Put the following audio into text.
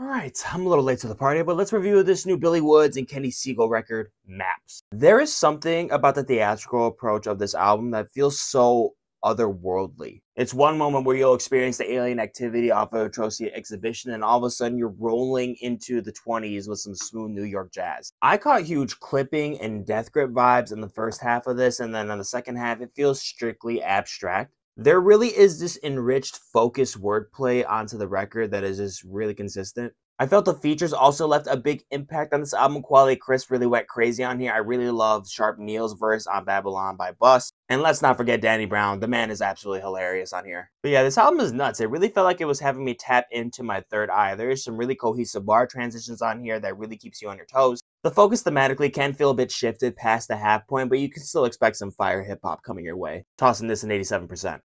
Alright, I'm a little late to the party, but let's review this new Billy Woods and Kenny Segal record, Maps. There is something about the theatrical approach of this album that feels so otherworldly. It's one moment where you'll experience the alien activity off of Atrocity exhibition, and all of a sudden you're rolling into the 20s with some smooth New York jazz. I caught huge clipping and death grip vibes in the first half of this, and then in the second half, it feels strictly abstract there really is this enriched, focused wordplay onto the record that is just really consistent. I felt the features also left a big impact on this album quality. Chris really went crazy on here. I really love ShrapKnel's verse on Babylon by Bus. And let's not forget Danny Brown. The man is absolutely hilarious on here. But yeah, this album is nuts. It really felt like it was having me tap into my third eye. There is some really cohesive bar transitions on here that really keeps you on your toes. The focus thematically can feel a bit shifted past the half point, but you can still expect some fire hip hop coming your way. Tossing this an 87%.